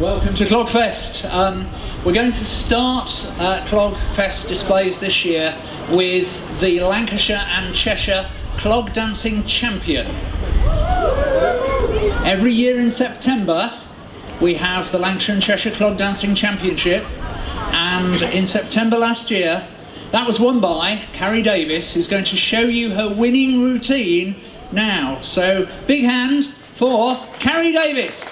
Welcome to Clogfest. Um, we're going to start uh, Clogfest displays this year with the Lancashire and Cheshire Clog Dancing Champion. Every year in September we have the Lancashire and Cheshire Clog Dancing Championship and in September last year that was won by Carrie Davies who's going to show you her winning routine now. So big hand for Carrie Davies.